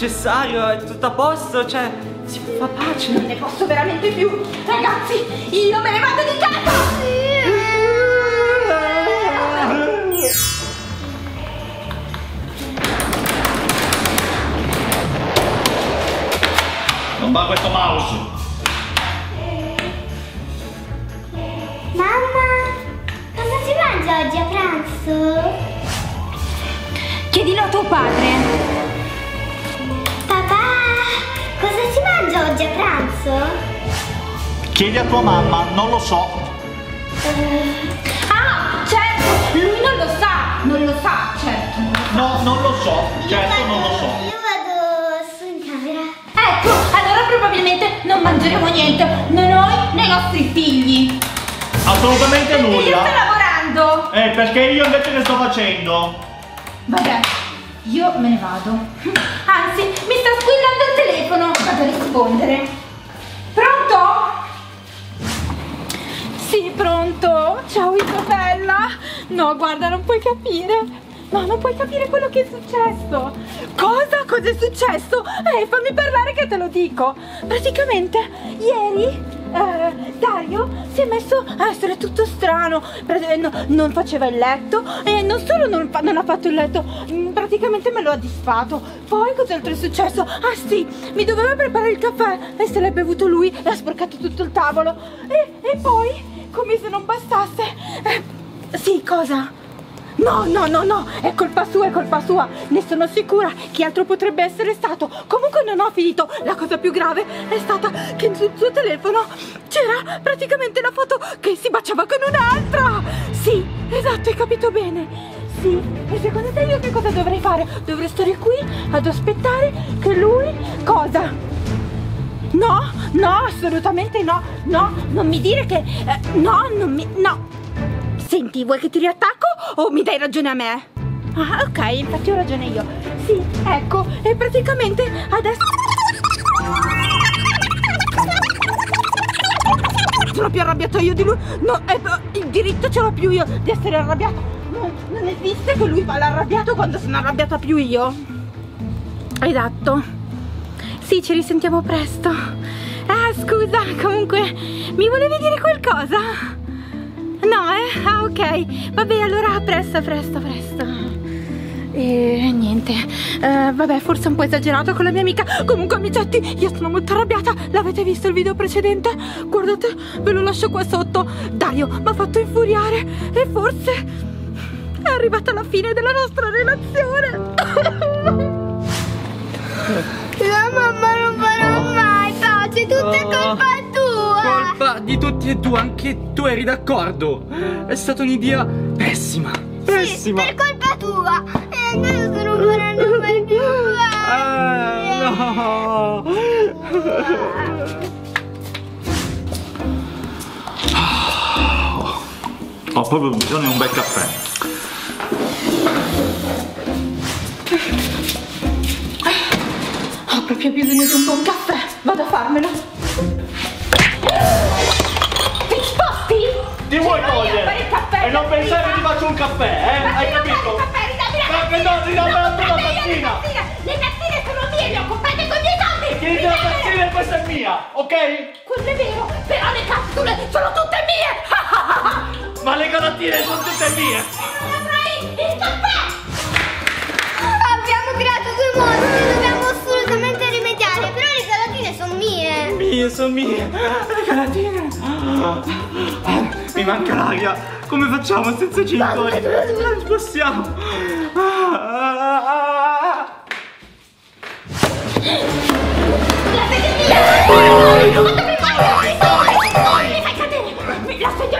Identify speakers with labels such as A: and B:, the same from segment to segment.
A: necessario, è tutto a posto, cioè, si fa pace.
B: Non ne posso veramente più. Ragazzi, io me ne vado di casa.
C: Non va questo mouse.
D: Mamma, cosa si mangia oggi a pranzo?
B: Chiedilo a tuo padre.
D: Mangia oggi a pranzo?
C: Chiedi a tua mamma, non lo so.
B: Ah, certo, lui non lo sa. Non lo sa, certo.
C: No, non lo so. Certo, non lo so.
D: Io vado su in camera.
B: Ecco, allora probabilmente non mangeremo niente, né noi né i nostri figli.
C: Assolutamente
B: Perché io
C: nulla.
B: sto lavorando.
C: Eh, perché io invece che sto facendo?
B: Vabbè, io me ne vado. Anzi, mi sta squillando il telefono. Vado a rispondere. Pronto? Sì, pronto. Ciao Isabella. No, guarda, non puoi capire. No, non puoi capire quello che è successo. Cosa? Cosa è successo? Eh, fammi parlare che te lo dico. Praticamente, ieri eh, Dario si è messo a essere tutto strano. Eh, no, non faceva il letto e non solo non, non ha fatto il letto, mm, praticamente me lo ha disfatto. Poi cos'altro è successo? Ah sì, mi doveva preparare il caffè e se l'è bevuto lui e ha sporcato tutto il tavolo. E, e poi, come se non bastasse, eh, sì, cosa? No, no, no, no, è colpa sua, è colpa sua. Ne sono sicura. Chi altro potrebbe essere stato? Comunque non ho finito. La cosa più grave è stata che sul suo telefono c'era praticamente la foto che si baciava con un'altra. Sì, esatto, hai capito bene. Sì, e secondo te io che cosa dovrei fare? Dovrei stare qui ad aspettare che lui cosa? No, no, assolutamente no. No, non mi dire che eh, no, non mi no. Senti, vuoi che ti riattacco o mi dai ragione a me? Ah, ok, infatti ho ragione io. Sì, ecco, e praticamente adesso... Sono più arrabbiato io di lui. No, eh, il diritto ce l'ho più io di essere arrabbiato. Non, esiste che lui fa l'arrabbiato quando sono arrabbiata più io. Esatto. Sì, ci risentiamo presto. Ah, scusa, comunque, mi volevi dire qualcosa? No, eh? Ah, ok. Vabbè, allora presto, presto, presto. E niente, Eh, vabbè, forse un po' esagerato con la mia amica. Comunque, amicetti, io sono molto arrabbiata. L'avete visto il video precedente? Guardate, ve lo lascio qua sotto. Dario mi ha fatto infuriare e forse è arrivata la fine della nostra relazione.
D: La mamma non farà mai pace, tutta è colpa.
A: Colpa di tutti e due, anche tu eri d'accordo. È stata un'idea pessima. Pessima.
D: Per colpa tua. E adesso non faranno mai più
A: Ah, no.
C: Ho proprio bisogno di un bel caffè.
B: Ho proprio bisogno di un buon caffè. Vado a farmelo. Ti sposti?
C: Ti vuoi togliere?
B: caffè,
C: E non pensare che ti faccio un caffè, eh?
B: Ma
C: Hai capito?
B: il caffè, ridammi la
C: Ma che no, ridammi la tua tazzina.
B: Le tazzine, sono mie, le ho comprate con i miei soldi.
C: Tieni la tazzina e questa è mia, ok?
B: Quello è vero, però le capsule sono tutte mie.
C: Ma le galatine sono tutte mie!
B: Non avrai il caffè.
D: Abbiamo creato due mostri, mie.
A: Mie, sono galatine. Ah, Mi manca l'aria. Come facciamo senza genitori? Non possiamo.
B: La mia. Quanto mi fai? Mi fai cadere. La sedia l'ho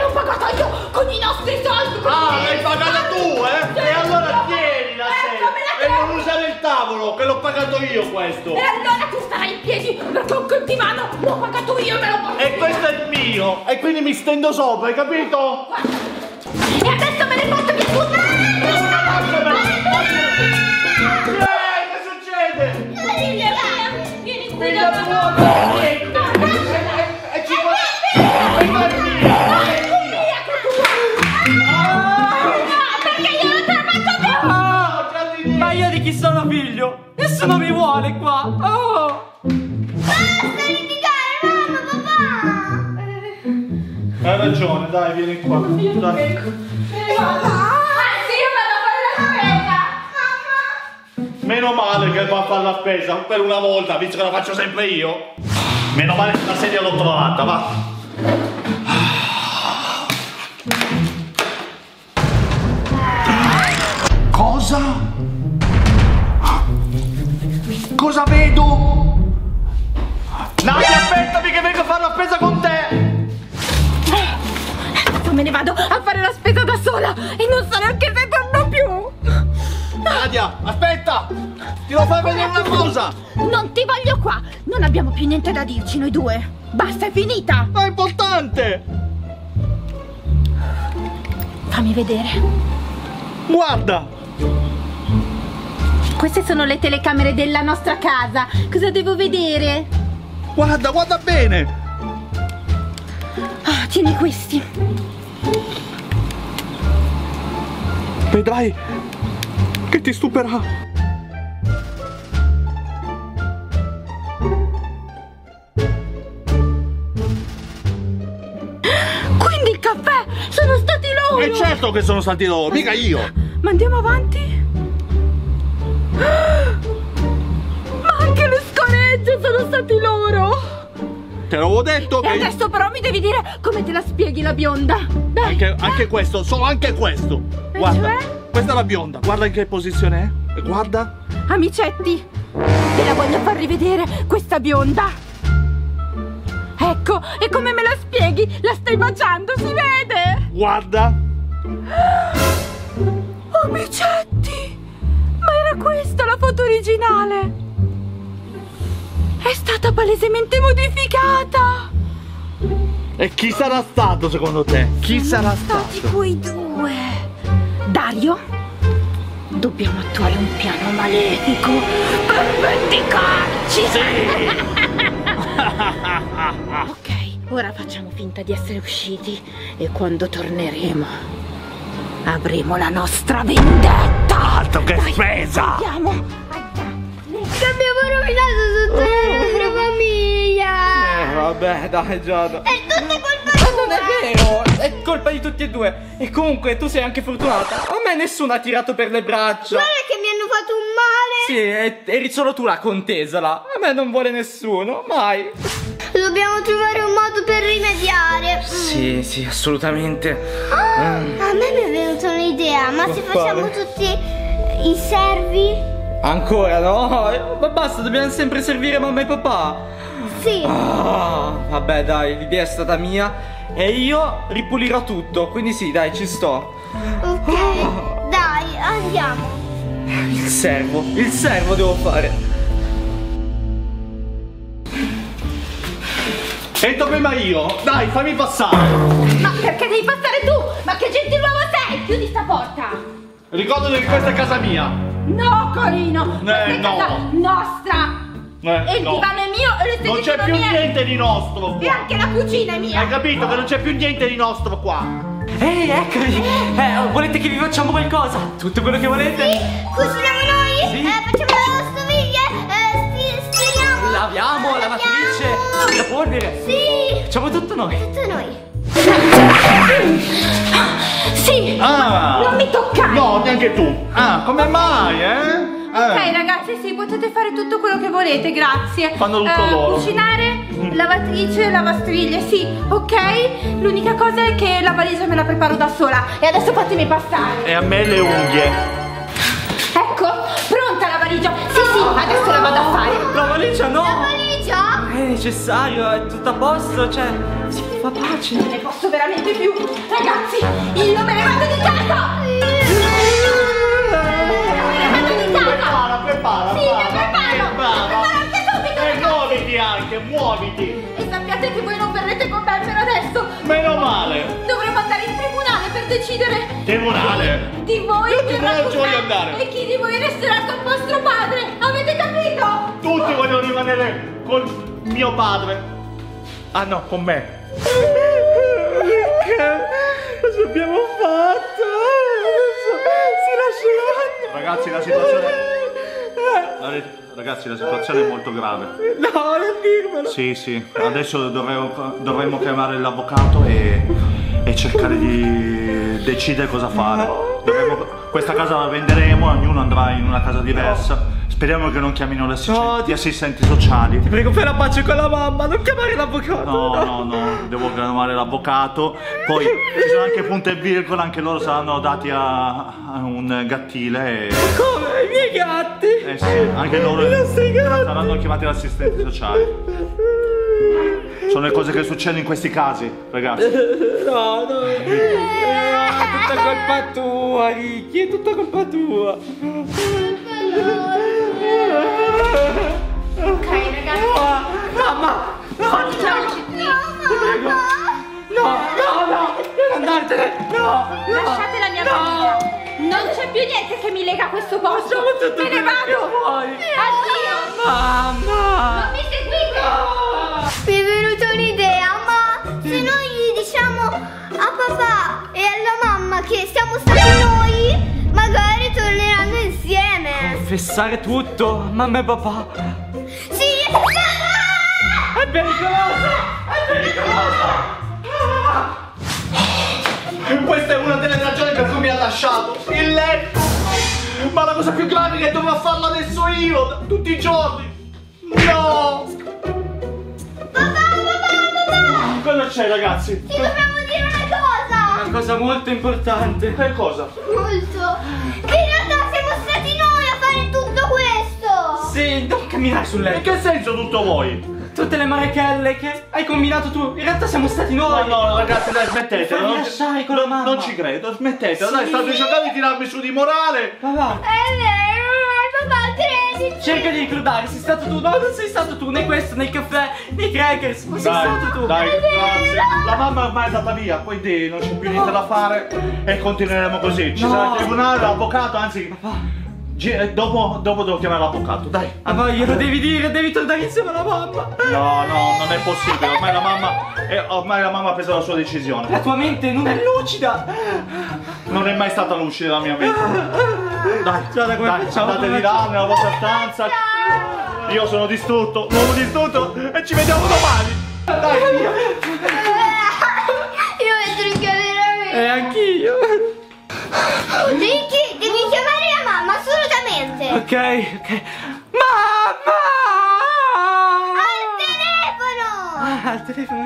C: pagato io questo!
B: E allora tu starai in piedi perché col divano l'ho pagato io e me lo porto.
C: E questo è il mio! E quindi mi stendo sopra, hai capito?
B: E adesso me ne porto via tutte.
A: Sono figlio?
E: Nessuno mi vuole qua. Oh.
D: Basta litigare, mamma, papà!
C: Hai ragione, dai, vieni qua. Dai.
B: Anzi, io vado a fare la spesa.
C: Meno male che va a fare la spesa per una volta, visto che la faccio sempre io. Meno male che la sedia l'ho trovata, va. Cosa? Cosa vedo? Nadia, aspettami che vengo a fare la spesa con te!
B: Adesso me ne vado a fare la spesa da sola e non so neanche se torno più.
C: Nadia, aspetta! Ti devo far vedere una cosa!
B: Non ti voglio qua. Non abbiamo più niente da dirci noi due. Basta, è finita.
C: Ma è importante!
B: Fammi vedere.
C: Guarda!
B: Queste sono le telecamere della nostra casa. Cosa devo vedere?
C: Guarda, guarda bene!
B: Ah, tieni questi.
C: Vedrai che ti stuperà.
B: Quindi il caffè sono stati loro.
C: E certo che sono stati loro, mica io!
B: Ma andiamo avanti? Ma anche lo scoreggio sono stati loro!
C: Te l'avevo detto
B: E
C: che...
B: adesso però mi devi dire come te la spieghi la bionda! Dai!
C: Anche, anche questo, solo anche questo!
B: E
C: Guarda,
B: cioè?
C: questa è la bionda, guarda in che posizione è. E guarda.
B: Amicetti, te la voglio far rivedere questa bionda! Ecco, e come me la spieghi? La stai baciando, si vede!
C: Guarda!
B: Amicetti! Questa la foto originale! È stata palesemente modificata!
C: E chi sarà stato secondo te? Chi sarà
B: stati
C: stato?
B: quei due? Dario? Dobbiamo attuare un piano malefico per vendicarci! ok, ora facciamo finta di essere usciti e quando torneremo avremo la nostra vendetta!
C: Altro che
B: Dai,
C: spesa!
B: Andiamo! Andiamo!
D: Che abbiamo rovinato tutta la nostra famiglia!
E: Eh, vabbè, dai, Giada.
D: È tutta colpa
E: Ma non è
D: tua!
E: vero, è colpa di tutti e due. E comunque tu sei anche fortunata. A me nessuno ha tirato per le braccia.
D: Guarda che mi hanno fatto un male!
E: Sì, eri solo tu la contesa là. A me non vuole nessuno, mai.
D: Dobbiamo trovare un modo per rimediare.
E: Sì, sì, assolutamente.
D: Ah, a me mi è venuta un'idea, ma se
E: Cosa
D: facciamo
E: fare?
D: tutti i servi?
E: Ancora no? Ma basta, dobbiamo sempre servire mamma e papà.
D: Sì.
E: Ah, vabbè, dai, l'idea è stata mia. E io ripulirò tutto. Quindi sì, dai, ci sto.
D: Ok, dai, andiamo.
E: Il servo, il servo devo fare.
C: Entro prima io! Dai, fammi passare!
B: Ma perché devi passare tu? Ma che gentiluomo sei? Chiudi sta porta!
C: Ricordo che questa è casa mia!
B: No, Corino! È
C: no.
B: casa nostra!
C: Eh,
B: E il
C: no.
B: divano è mio e le sedie
C: Non c'è più
B: mie!
C: niente di nostro
B: E anche la cucina è mia!
C: Hai capito che non c'è più niente di nostro qua?
E: Ehi, eccoci! Eh, volete che vi facciamo qualcosa? Tutto quello che volete?
D: Sì, cuciniamo noi,
E: Sì.
D: eh, facciamo la lavastoviglie, eh, stiriamo.
E: Laviamo, lavatrice, La polvere.
D: Sì,
E: Facciamo tutto noi.
D: tutto noi.
B: Sì!
C: Ah!
B: Non mi toccare!
C: No, neanche tu! Ah, come mai, eh?
B: Ok
C: Eh.
B: ragazzi, sì, potete fare tutto quello che volete, grazie.
C: Fanno tutto
B: Eh,
C: loro.
B: Cucinare, lavatrice, lavastoviglie, sì, ok. L'unica cosa è che la valigia me la preparo da sola. E adesso fatemi passare.
C: E a me le unghie!
B: Ecco, pronta la valigia. Sì, sì, adesso la vado a fare.
E: La valigia no!
D: Valigia?
E: È necessario, è tutto a posto, cioè, si fa pace.
B: Non ne posso veramente più. Ragazzi, io me ne vado di casa. Me ne vado di casa.
C: Prepara, prepara!
B: Sì, mi preparo. preparo anche subito,
C: E
B: ragazzi.
C: muoviti anche, muoviti!
B: E sappiate che voi non verrete con me per adesso.
C: Meno male!
B: Dovremo andare in tribunale per decidere
C: Tribunale?
B: di voi
C: Io voglio
B: raccontate
C: andare.
B: e chi di voi resterà con vostro padre. Avete capito?
C: Tutti vogliono rimanere col mio padre! Ah no, con me!
E: Cosa abbiamo fatto? Si lasceranno.
C: Ragazzi, la situazione... La eh, ragazzi, la situazione è molto grave.
E: No, non dirmelo.
C: Sì, sì, adesso dovremo, dovremmo chiamare l'avvocato e, e cercare di decidere cosa fare. Dovremmo- questa casa la venderemo, ognuno andrà in una casa diversa. Speriamo che non chiamino le assisten-
E: No, ti-
C: gli assistenti sociali.
E: Prego, fai la pace con la mamma, non chiamare l'avvocato.
C: No, no, no, devo chiamare l'avvocato. Poi ci sono anche punto e virgola, anche loro saranno dati a, a un gattile. E,
E: Come? I miei gatti?
C: eh sì, anche loro saranno chiamati da assistenti sociali. Sono le cose che succedono in questi casi, ragazzi.
E: No, no. È tutta colpa tua, Ricky, è tutta colpa tua.
B: Ok, ragazzi,
E: Mamma! No,
B: diciamoci qui.
E: no, no, no, devi andartene! No, no!
B: Lasciate la mia
E: no.
B: famiglia. Non c'è più niente che mi lega a questo posto.
E: Facciamo tutto
B: Me ne vado.
E: vuoi.
B: Addio.
E: Mamma!
B: Non mi seguite.
D: Mi è venuta un'idea, ma se noi gli diciamo a papà e alla mamma che siamo stati noi.
E: Confessare tutto, mamma e papà.
D: Sì, papà!
E: È pericoloso! È pericoloso!
C: Questa è una delle ragioni per cui mi ha lasciato il letto. Ma la cosa più grave è che dovrò farlo adesso io, tutti i giorni. No! Cosa c'è, ragazzi?
D: Ti dobbiamo dire una cosa!
E: Una cosa molto importante.
C: Che cosa?
D: Molto! Che
E: Sì, non camminare sul
C: In
E: letto.
C: che senso tutto voi?
E: Tutte le marachelle che hai combinato tu, in realtà siamo stati
C: No,
E: noi.
C: no, ragazzi, dai, smettetela.
E: Fammi
C: Non,
E: lasciare con la mamma.
C: non ci credo, smettetela. Dai,
E: Sì.
C: state cercando di tirarmi su di morale.
E: Va.
D: È vero, papà, credici!
E: Cerca di ricordare, sei stato tu. No, non sei stato tu, né questo, né il caffè, né i crackers. Ma sei
C: Dai,
E: stato tu.
C: dai, grazie. La mamma ormai è andata via, quindi non c'è più niente da fare e continueremo così. Ci
E: No.
C: sarà il tribunale, l'avvocato, anzi, gi- eh, dopo, dopo devo chiamare l'avvocato, dai.
E: Ah, ma glielo devi dire, devi tornare insieme alla mamma.
C: No, no, non è possibile, ormai la mamma, eh, ormai la mamma ha preso la sua decisione.
E: La tua mente non è lucida.
C: Non è mai stata lucida la mia mente. Dai,
E: Guarda come
C: dai, andate di là nella vostra stanza. Io sono distrutto, nuovo distrutto e ci vediamo domani. Dai, via.
D: Io entro in camera
E: E
D: mia!
E: anch'io.
D: Ricky, devi chiamare la mamma, assolutamente!
E: Ok, ok. Mamma!
D: Al telefono!
E: Ah, al telefono.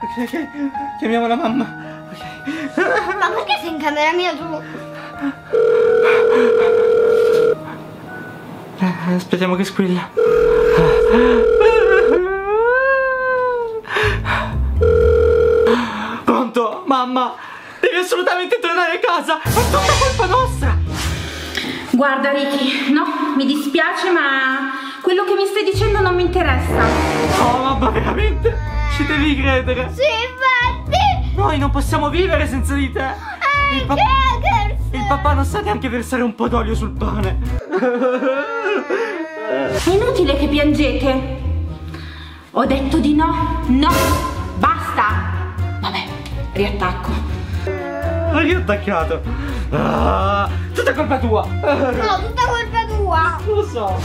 E: Ok, ok. Chiamiamo la mamma. Ok.
D: Ma perché sei in camera mia tu?
E: Eh, Aspettiamo che squilla. Pronto? Mamma? Devi assolutamente tornare a casa! È tutta colpa nostra!
B: Guarda Ricky, no, mi dispiace ma quello che mi stai dicendo non mi interessa.
E: Oh mamma, veramente? Ci devi credere!
D: Sì, infatti!
E: Noi non possiamo vivere senza di te!
D: Eh,
E: Il, pa- il papà non sa neanche versare un po' d'olio sul pane!
B: È inutile che piangete. Ho detto di no, no, basta. Vabbè, riattacco.
E: Ho riattaccato! Ah, tutta colpa tua!
D: No, tutta colpa tua!
E: Lo so!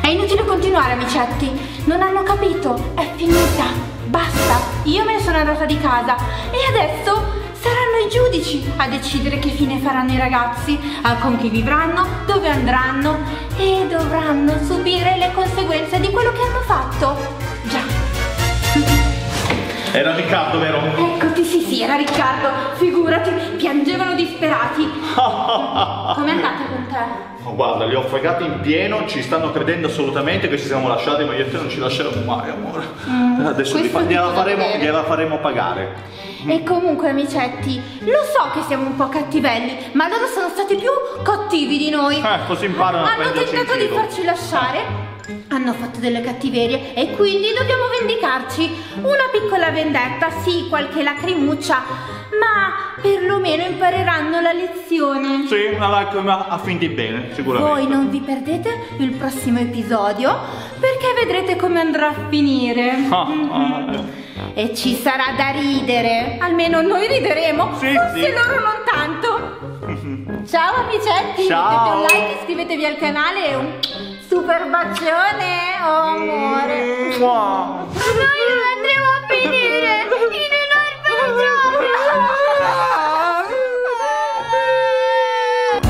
B: È inutile continuare, amicetti. Non hanno capito. È finita. Basta. Io me ne sono andata di casa. E adesso saranno i giudici a decidere che fine faranno i ragazzi, a con chi vivranno, dove andranno e dovranno subire le conseguenze di quello che hanno fatto. Già.
C: Era Riccardo, vero?
B: Eccoti, sì, sì, era Riccardo. Figurati, piangevano disperati. Com'è andata con te?
C: Oh, guarda, li ho fregati in pieno, ci stanno credendo assolutamente che ci siamo lasciati, ma io e te non ci lasceremo mai, amore. Adesso gli fa-
B: Mm,
C: gliela, faremo, gliela faremo pagare.
B: E comunque amicetti, lo so che siamo un po' cattivelli, ma loro sono stati più cattivi di noi.
C: Eh, così imparano a
B: Hanno tentato di farci lasciare, hanno fatto delle cattiverie e quindi dobbiamo vendicarci. Una piccola vendetta, sì, qualche lacrimuccia, ma perlomeno impareranno la lezione.
C: Sì, una lacrima a fin di bene, sicuramente.
B: Voi non vi perdete il prossimo episodio perché vedrete come andrà a finire.
C: Ah, ah, eh.
B: E ci sarà da ridere. Almeno noi rideremo.
C: Sì,
B: forse
C: sì.
B: loro non tanto. Ciao amicetti,
C: Ciao.
B: mettete un like, iscrivetevi al canale e un super bacione, oh amore.
E: Mua.
D: Noi andremo a finire in un.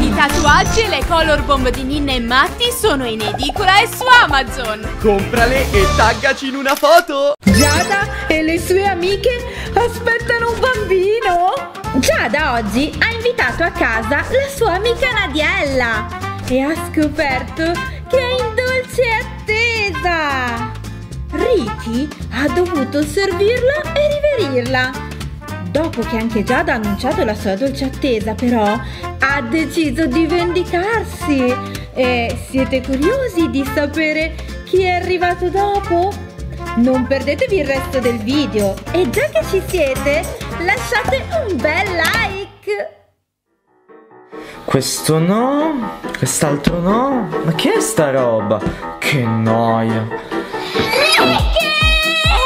B: I tatuaggi e le color bomb di Ninna e Matti sono in edicola e su Amazon.
F: Comprale e taggaci in una foto!
B: Giada e le sue amiche aspettano un bambino. Giada oggi ha invitato a casa la sua amica Nadiella e ha scoperto che è in dolce attesa. Ricky ha dovuto servirla e riverirla. Dopo che anche Giada ha annunciato la sua dolce attesa, però, ha deciso di vendicarsi. E siete curiosi di sapere chi è arrivato dopo? Non perdetevi il resto del video e già che ci siete, lasciate un bel like!
F: Questo no, quest'altro no. Ma che è sta roba? Che noia.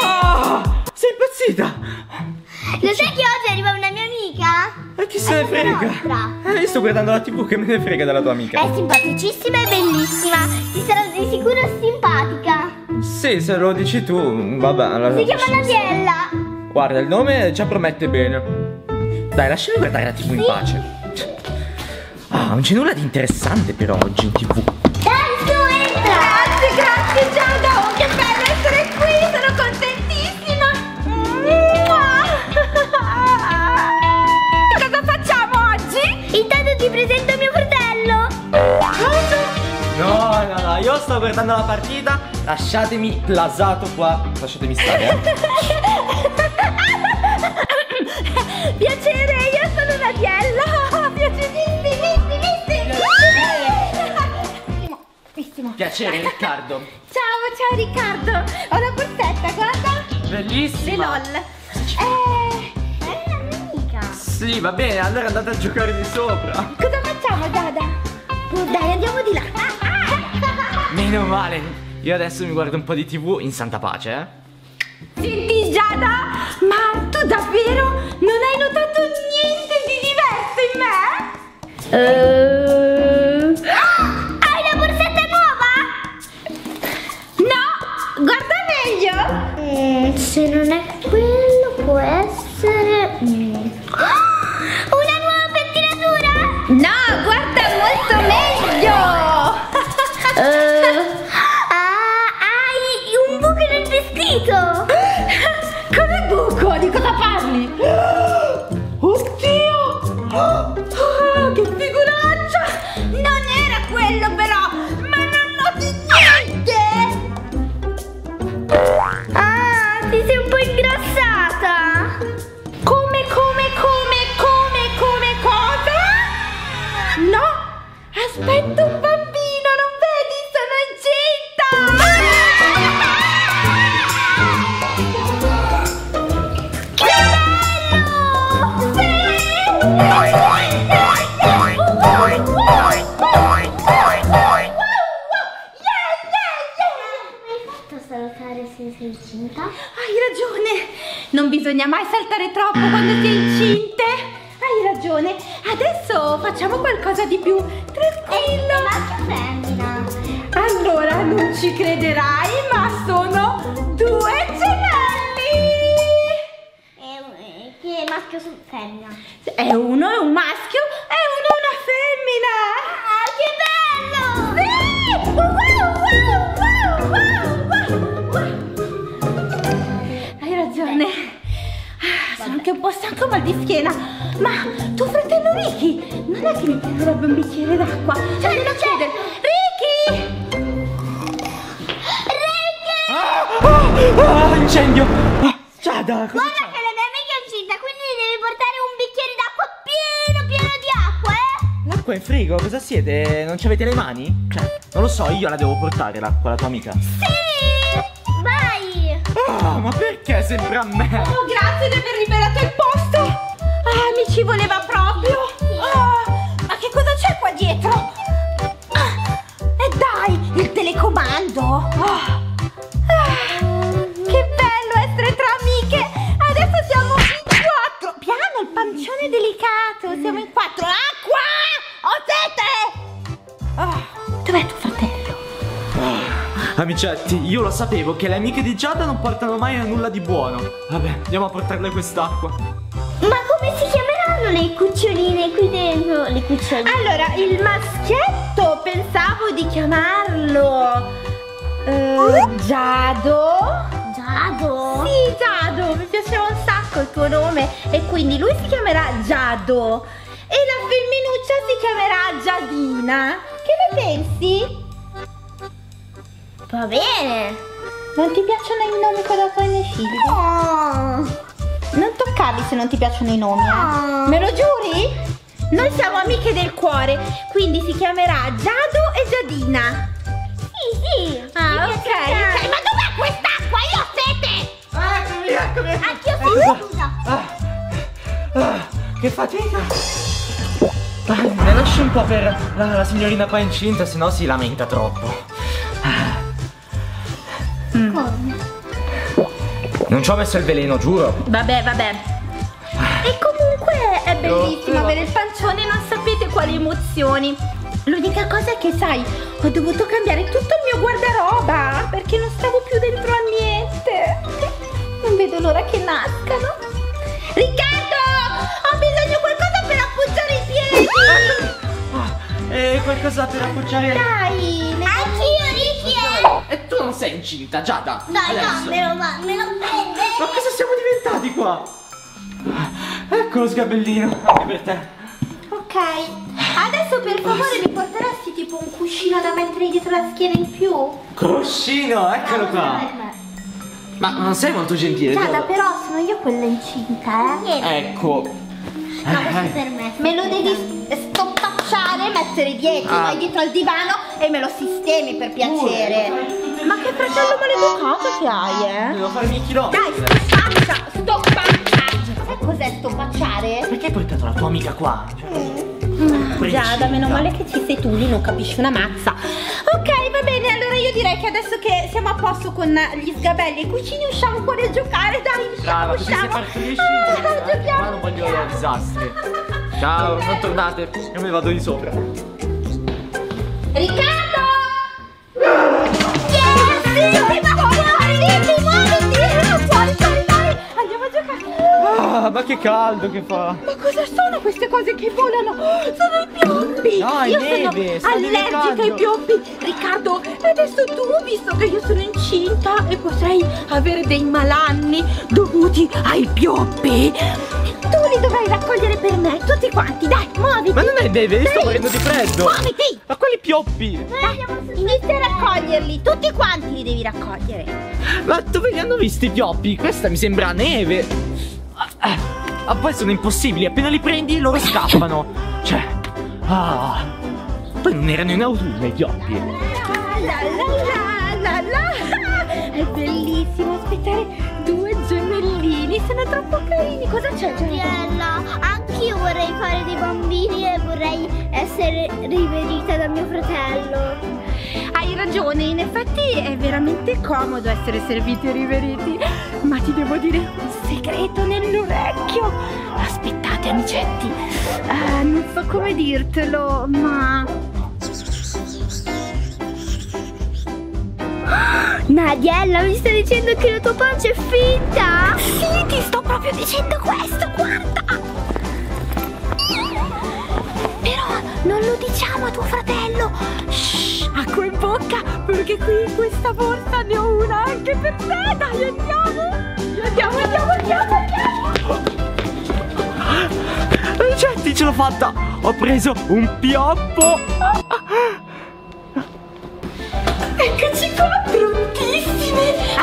E: Ah, sei impazzita?
D: Lo sai che oggi arriva una mia amica?
E: E chi se ne frega? Eh, io sto guardando la tv, che me ne frega della tua amica?
D: È simpaticissima e bellissima. Ti sarà di sicuro simpatica.
E: Sì, se lo dici tu, vabbè. allora-
D: Si chiama Nadiella.
E: Guarda, il nome già promette bene. Dai, lasciami guardare la tv in pace. Ah, non c'è nulla di interessante per oggi in tv. Sto guardando la partita. Lasciatemi plasato qua. Lasciatemi stare, eh.
B: Piacere, io sono Nadiella! Piacerissimissimo!
E: Piacere, Riccardo.
B: Ciao, ciao Riccardo! Ho la borsetta, guarda! Le
E: Bellissima.
B: LOL! Eh,
D: È una mia amica.
E: Sì, va bene, allora andate a giocare di sopra.
B: cosa facciamo? Oh, dai, andiamo di là!
E: Meno male. Io adesso mi guardo un po' di tv in santa pace, eh.
B: Senti, Giada, ma tu davvero non hai notato niente di diverso in me?
D: Hai la borsetta nuova?
B: No, guarda meglio!
D: Mm, se non è po'
B: stanco mal di schiena. Ma tuo fratello Ricky non è che mi prenderebbe un bicchiere d'acqua? Cioè, devo chiedere. Ricky!
E: Ah, incendio! Ah, Giada, cosa
D: Guarda che la mia amica è incinta, quindi devi portare un bicchiere d'acqua pieno pieno di acqua, eh?
E: L'acqua in frigo, cosa siete? Non ci avete le mani? Cioè, non lo so, io la devo portare l'acqua alla tua amica.
D: Sì!
E: Ah, ma perché sempre a me?
B: Oh, grazie di aver liberato il posto! Ah, mi ci voleva proprio! Ah, ma che cosa c'è qua dietro? Ah, e dai, il telecomando! Ah,
E: Amicetti, io lo sapevo che le amiche di Giada non portano mai a nulla di buono. Vabbè, andiamo a portarle quest'acqua.
D: Ma come si chiameranno le cuccioline qui dentro? Le cuccioline.
B: Allora, il maschietto pensavo di chiamarlo eh, Giado.
D: Giado.
B: Sì, Giado, mi piaceva un sacco il tuo nome e quindi lui si chiamerà Giado e la femminuccia si chiamerà Giadina. Che ne pensi?
D: Va bene.
B: Non ti piacciono i nomi che ho dato ai miei figli?
D: No.
B: Non toccarli se non ti piacciono i nomi, eh.
D: No.
B: Me lo giuri? Noi siamo amiche del cuore, quindi si chiamerà Giado e Giadina.
D: Sì, sì.
B: Ah,
D: Mi
B: ok, ok. Ma dov'è quest'acqua? Io ho sete!
A: Eccomi, eccomi.
D: Anch'io sono scusa.
A: Ah, ah, che fatica.
E: Dai, ne lasci un po' per la, la signorina qua incinta, se no si lamenta troppo.
D: Come?
E: Non ci ho messo il veleno, giuro.
B: Vabbè, vabbè. E comunque è bellissimo avere il pancione, non sapete quali emozioni. L'unica cosa è che, sai, ho dovuto cambiare tutto il mio guardaroba perché non stavo più dentro a niente. Non vedo l'ora che nascano. Riccardo! Ho bisogno di qualcosa per appoggiare i piedi!
E: E qualcosa per appoggiare.
B: Dai!
D: Anch'io.
E: E tu non sei incinta, Giada.
D: Dai,
E: Adesso.
D: no, me lo, va- me lo prende.
E: Ma cosa siamo diventati qua? Ecco lo sgabellino, anche per te.
B: Ok, adesso per favore mi porteresti tipo un cuscino da mettere dietro la schiena in più?
E: Cuscino, eccolo qua. Ma non sei molto gentile,
B: Giada,
E: Giada.
B: però sono io quella incinta, eh?
D: Niente.
E: Ecco.
D: No, questo per me.
B: Me lo devi stoppacciare, mettere dietro,
E: Ah.
B: vai dietro al divano e me lo sistemi per piacere. Ma che fratello maleducato che hai, eh?
E: Devo farmi i chilometri.
B: Dai, stoppaccia, stoppaccia! Sai cos'è stoppacciare?
E: Perché hai portato la tua amica qua? Cioè,
B: Giada, meno male che ci sei tu, lì non capisci una mazza. Ok, va bene, allora io direi che adesso che siamo a posto con gli sgabelli e i cucini usciamo fuori a giocare, dai, usciamo,
E: Brava, così
B: usciamo.
E: sei partorisci.
B: Ah, giochiamo.
E: Ma non voglio disastri. Ciao, non tornate. Io me ne vado di sopra.
B: Riccardo! Yes! Sì, fuori, Ricky, muoviti! Fuori, fuori, dai! Andiamo a giocare!
E: Ah, ma che caldo che fa.
B: Ma cosa sono queste cose che volano? Sono i pioppi!
E: No,
B: io
E: neve,
B: sono allergica ai pioppi! Riccardo, adesso tu, visto che io sono incinta e potrei avere dei malanni dovuti ai pioppi, dovrai raccogliere per me, tutti quanti, dai, muoviti!
E: Ma non è neve, io sto morendo di freddo.
B: Muoviti!
E: Ma quali pioppi?
B: Dai, inizia a raccoglierli, tutti quanti li devi raccogliere.
E: Ma dove li hanno visti i pioppi? Questa mi sembra neve. Ah, poi sono impossibili, appena li prendi loro scappano. Cioè, ah. Poi non erano in autunno i pioppi.
B: La la la la la È bellissimo aspettare due gemellini Sono troppo carini Cosa c'è Giada?
D: Giella, anch'io vorrei fare dei bambini e vorrei essere riverita da mio fratello.
B: Hai ragione In effetti è veramente comodo essere serviti e riveriti Ma ti devo dire un segreto nell'orecchio Aspettate amicetti Ah, Non so come dirtelo Ma
D: Nadiella, mi stai dicendo che la tua pancia è finta?
B: Sì, ti sto proprio dicendo questo, guarda! Però non lo diciamo a tuo fratello! Shh, acqua in bocca, perché qui in questa borsa ne ho una anche per te! Dai, andiamo! Andiamo, andiamo, andiamo, andiamo!
E: Amicetti, ce l'ho fatta! Ho preso un pioppo!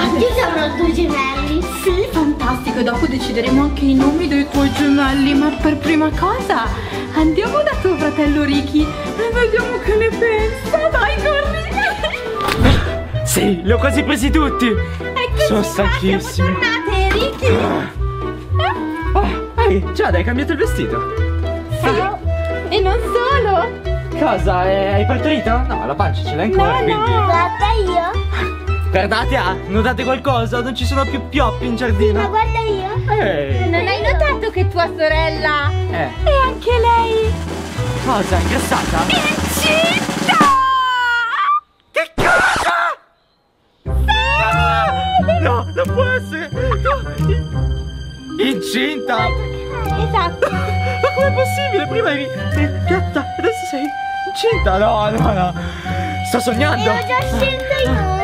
D: Anch'io avrò due gemelli.
B: Sì, fantastico, e dopo decideremo anche i nomi dei tuoi gemelli, ma per prima cosa andiamo da tuo fratello Ricky e vediamo che ne pensa. Dai, corri!
E: Sì, li ho quasi presi tutti!
B: Eccoci
E: Sono stanchissimo.
B: tornate, Ricky!
E: Oh, ehi, Giada, hai cambiato il vestito?
B: Sì, e non solo!
E: Cosa? eh, hai partorito? No, la pancia ce l'hai ancora,
B: No,
E: quindi...
B: no.
E: Guardate, ah, notate qualcosa? Non ci sono più pioppi in giardino.
D: Sì, ma guarda io.
E: Ehi.
B: Non hai notato che tua sorella
E: eh.
B: e anche lei?
E: Cosa? Ingrassata?
B: Incinta!
E: Che cosa? Sì! Ah, no, non può essere! No. Incinta!
B: Esatto!
E: ma com'è possibile? Prima eri piatta, adesso sei incinta! No, no, no! Sto sognando!
D: E già scelto io!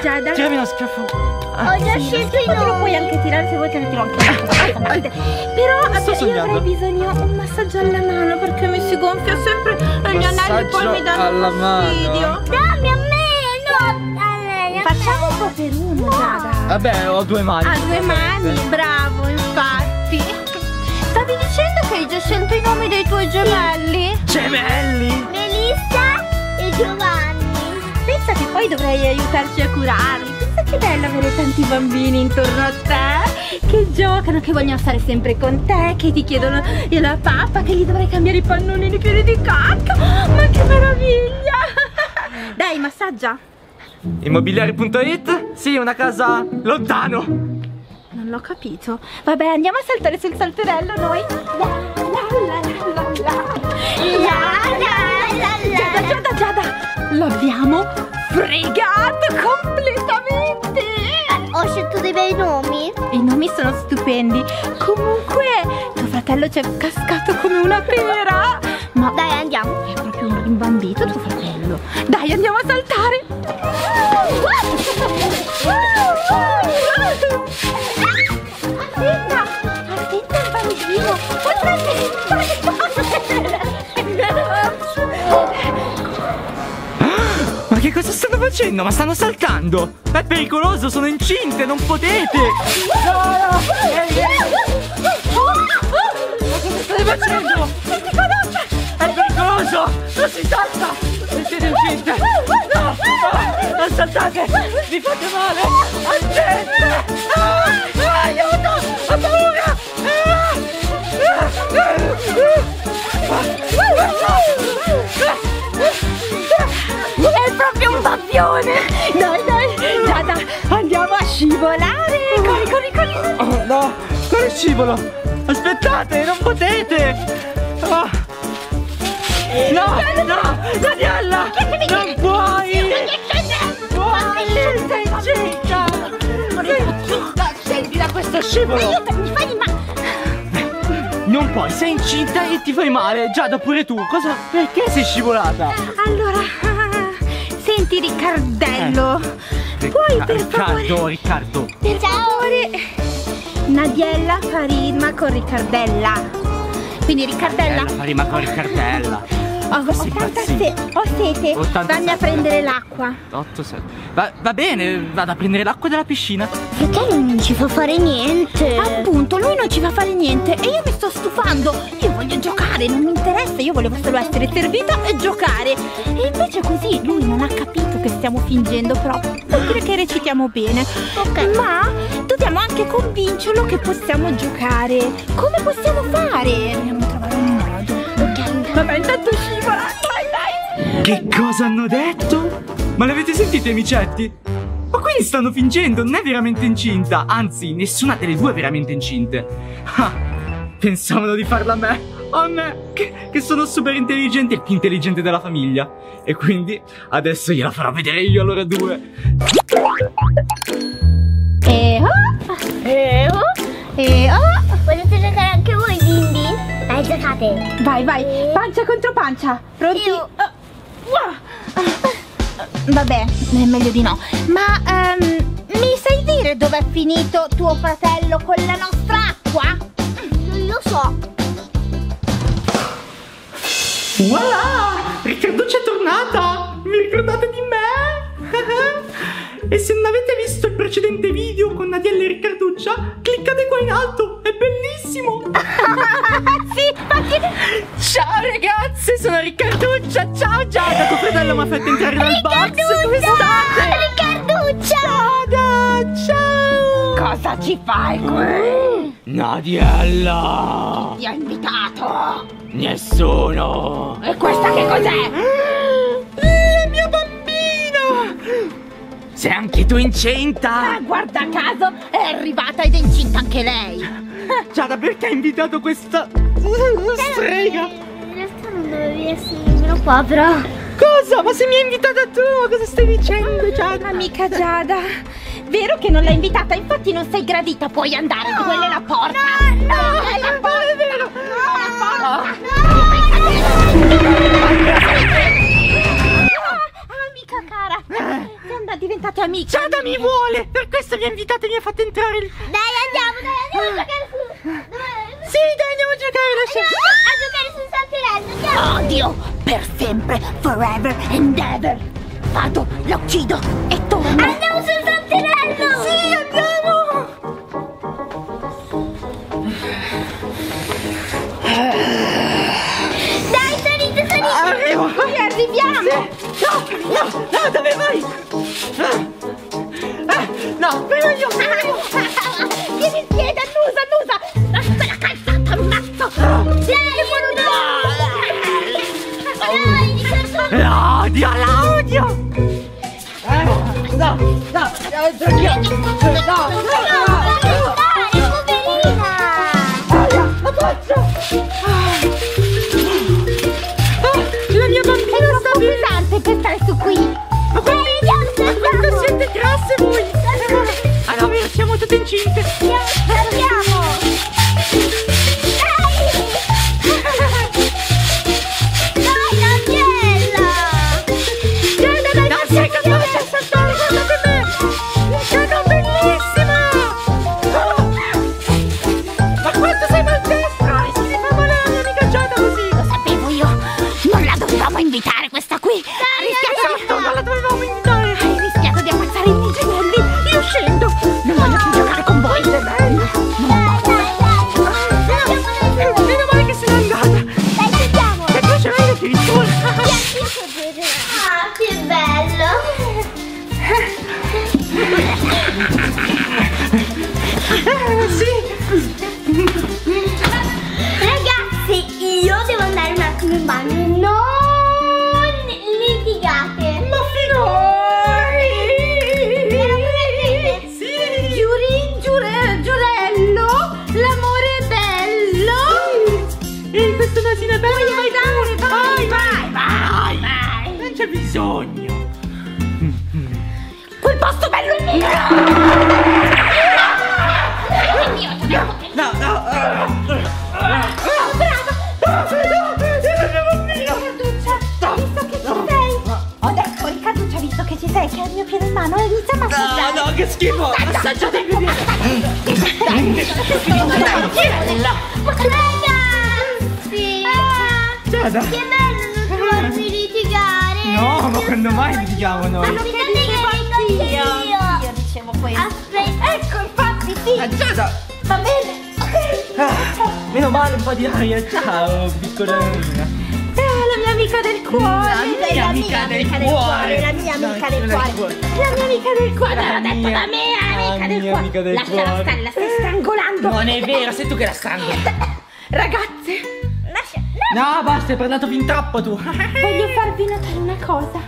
B: Giada.
E: Tirami lo schiaffo!
D: Ho già scelto i
B: Poi te lo puoi anche tirare se vuoi te ne tiro anche io. Però abbia- io
E: sognando.
B: avrei bisogno un massaggio alla mano perché mi si gonfia sempre e gli anelli poi mi danno
E: alla mano.
B: fastidio.
D: Dammi a me, no, a lei, a
B: Facciamo
D: me.
B: un po' per uno, Giada.
E: Vabbè, ho due mani.
B: Ha due mani, bravo, infatti. Stavi dicendo che hai già scelto i nomi dei tuoi gemelli?
E: Gemelli!
B: Dovrei aiutarci a curarli. Pensa che bello avere tanti bambini intorno a te che giocano, che vogliono stare sempre con te, che ti chiedono la pappa, che gli dovrai cambiare i pannolini pieni di cacca. Ma che meraviglia! Dai, massaggia.
E: Immobiliare.it? Sì, una casa lontano!
B: Non l'ho capito. Vabbè, andiamo a saltare sul salterello noi. La, la, la, la, la.
D: La, la, la, la.
B: Giada, Giada, Giada, l'abbiamo fregato completamente.
D: Ho scelto dei bei nomi.
B: I nomi sono stupendi. Comunque, tuo fratello ci è cascato come una pera. Ma
D: Dai, andiamo.
B: è proprio un rimbambito tuo fratello. Dai, andiamo a saltare. Attenta, bambino.
E: Che cosa stanno facendo? Ma stanno saltando! È pericoloso, sono incinte, non potete! No, no! Ehi, ehi! Ma cosa state facendo? È pericoloso! Non si salta! Se siete incinte! No! no, Non saltate! Vi fate male! Attente! Ah, ah, aiuto! Ho paura! Ah, ah,
B: È babbione! Dai, dai, Giada, andiamo a scivolare! Corri, corri, corri!
E: Oh, no! Corre scivolo! Aspettate, non potete! Ah. No, no! Daniela! Non puoi! Puoi! Sei! Scendi da questo scivolo!
B: Aiutami, fai.
E: Non puoi, sei incinta e ti fai male! Giada, pure tu! Cosa? Perché sei scivolata?
B: Allora, senti Riccardello, puoi per favore...
E: Riccardo, Riccardo!
B: Per favore... Nadiella fa rima con Riccardella. Quindi Riccardella...
E: Bella, fa rima con Riccardella!
B: Ho, ho se- ho sete,
E: 87.
B: dammi a prendere l'acqua.
E: 8, 7. Va, va bene, vado a prendere l'acqua della piscina.
D: Perché lui non ci fa fare niente?
B: Appunto, lui non ci fa fare niente e io mi sto stufando. Io voglio giocare, non mi interessa, io volevo solo essere servita e giocare. E invece così lui non ha capito che stiamo fingendo, però vuol dire che recitiamo bene.
D: Ok.
B: Ma dobbiamo anche convincerlo che possiamo giocare. Come possiamo fare? Dobbiamo trovare un modo. Ok. Vabbè, intanto.
E: Che cosa hanno detto? Ma l'avete sentito, amicetti? Ma quindi stanno fingendo, non è veramente incinta. Anzi, nessuna delle due è veramente incinte. Ah, pensavano di farla a me. A me, che, che sono super intelligente e il più intelligente della famiglia. E quindi adesso gliela farò vedere io a loro due.
B: E oh, e oh, e oh.
D: Volete giocare anche voi, bimbi? Dai, giocate.
B: Vai, vai, pancia contro pancia. Pronti?
D: Io.
B: Uah. Vabbè, è meglio di no. Ma ehm, mi sai dire dov'è finito tuo fratello con la nostra acqua?
D: Non lo so.
E: Voilà! Riccarduccia è tornata! Mi ricordate di me? e se non avete visto il precedente video con Nadiella e Riccarduccia, cliccate qua in alto, è bellissimo!
B: sì, infatti.
E: Ciao ragazze, sono Riccarduccia! Ciao Giada! Tuo fratello mi ha fatto entrare dal box! Come state?
D: Riccarduccia!
E: Giada! Ciao!
B: Cosa ci fai qui?
E: Nadiella!
B: Ti ha invitato.
E: Nessuno!
B: E questa che cos'è?
E: La mia bambina! Sei anche tu incinta?
B: Ah, guarda caso, è arrivata ed è incinta anche lei.
E: Giada, perché hai invitato questa strega?
D: In realtà non dovevi essere nemmeno qua, però.
E: Cosa? Ma se mi hai invitata tu, cosa stai dicendo, Giada?
B: Amica Giada, Vero che non l'hai invitata? Infatti non sei gradita, puoi andare, quella è la porta. No, no, è la porta. è vero. Amica cara, Sembra diventate amiche.
E: Giada mi vuole! Per questo mi ha invitato e mi ha fatto entrare. il-
D: Dai,
B: forever and ever. Vado, la uccido e
D: bello!
E: Vai,
B: andare, vai,
E: vai, vai!
B: Vai.
E: Non c'è bisogno!
B: Quel posto bello è mio. È mio, dobbiamo
E: No, no!
B: Visto che ci sei. Ho detto il visto che ci sei, che è il mio piede in mano, inizia a massaggiare.
E: No, no, che schifo! Assaggiate i piedi!
D: Ragazzi.
E: Giada!
D: Che bello non trovarsi litigare.
E: No, ma quando mai litighiamo noi?
D: Aspettate che vengo io.
B: Io dicevo questo.
D: Aspetta.
B: Ecco, infatti, sì.
E: Ah, Giada!
B: Va bene.
E: Ah, meno male un po' di aria! Ciao, piccolina!
B: Eh, la mia amica del cuore.
E: La mia amica del cuore.
B: La mia amica del cuore. La mia amica del cuore.
E: La
B: L'ho detto
E: mia-
B: la mia amica del
E: mia
B: cuore.
E: amica del
B: Lasciala
E: cuore.
B: stare, la stai strangolando.
E: Non è vero, sei tu che la strangoli!
B: Ragazze.
E: No, basta, hai parlato fin troppo tu!
B: voglio farvi notare una cosa.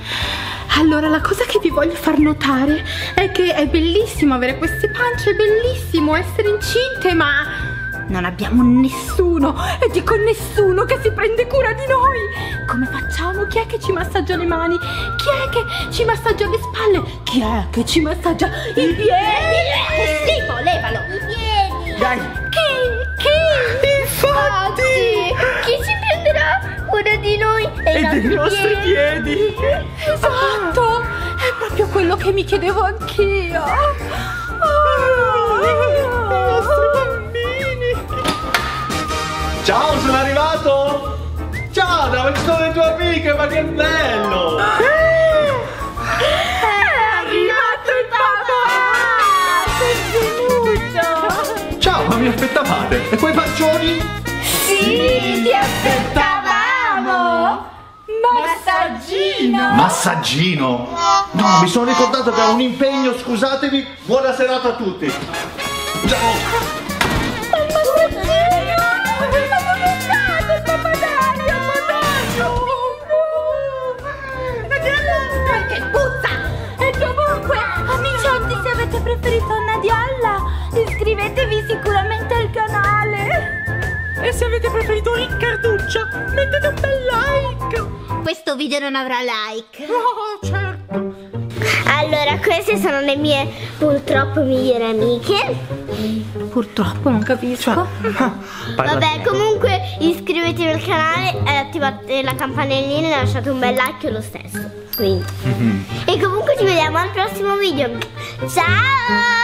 B: Allora, la cosa che vi voglio far notare è che è bellissimo avere queste pance, è bellissimo essere incinte, ma non abbiamo nessuno, e dico nessuno, che si prende cura di noi. Come facciamo? Chi è che ci massaggia le mani? Chi è che ci massaggia le spalle? Chi è che ci massaggia i piedi? Che schifo, levalo.
D: I piedi.
E: Dai!
B: Chi? Chi? Infatti!
D: Chi si cura di noi e,
E: E dei nostri piedi!
B: Esatto! È proprio quello che mi chiedevo anch'io!
E: I nostri bambini!
C: Ciao, sono arrivato! Ciao, dove ci sono le tue amiche? Ma che bello!
B: È arrivato il papà! Benvenuto!
C: Ciao, ma mi aspettavate? E quei pancioni?
B: Sì, ti aspettavamo! Massaggino!
C: Massaggino? No, mi sono ricordato che ho un impegno, scusatemi. Buona serata a tutti. Ciao!
D: Video non avrà like.
E: Oh, certo!
D: Allora, queste sono le mie purtroppo migliori amiche.
B: Purtroppo non capisco.
C: Parla
D: Vabbè, comunque iscrivetevi al canale e attivate la campanellina e lasciate un bel like lo stesso. Quindi. E comunque ci vediamo al prossimo video. Ciao!